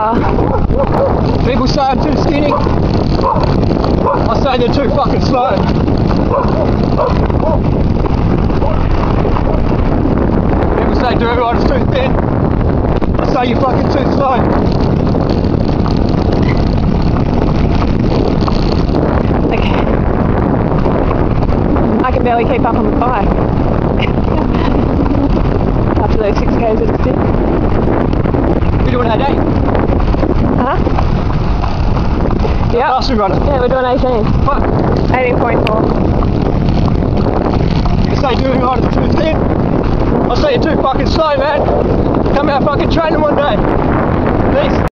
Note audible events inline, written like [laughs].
People say I'm too skinny. I say they're too fucking slow. People say Durianrider's too thin. I say you're fucking too slow. Okay. I can barely keep up on the bike. [laughs] After those six k's at a stint. You're doing that, eh? Yep. Fast runner. Yeah, we're doing 18. Fuck. 18.4. You say Durianrider's too thin. I say you're too fucking slow, man. Come out fucking training one day.